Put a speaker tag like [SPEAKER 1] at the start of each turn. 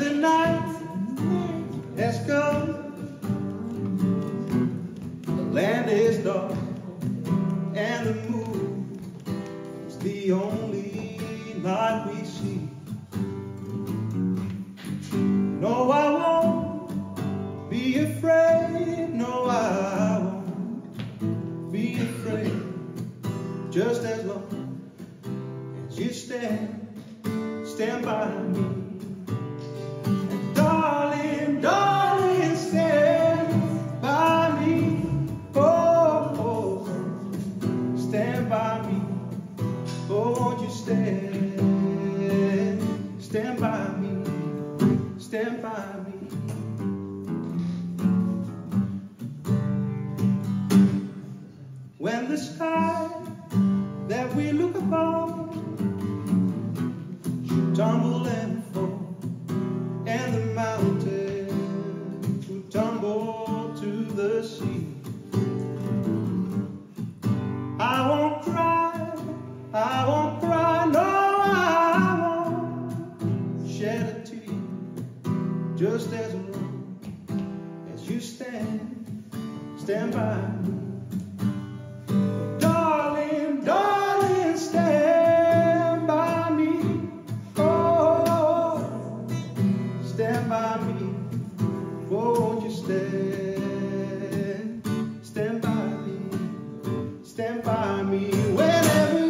[SPEAKER 1] the night has come, the land is dark, and the moon is the only light we see. No, I won't be afraid. No, I won't be afraid. Just as long as you stand, stand by me. Stand, stand by me, stand by me. When the sky that we look upon should tumble and as you stand, stand by. Darling, darling, stand by me. Oh, stand by me. Won't you stand? Stand by me. Stand by me. Whenever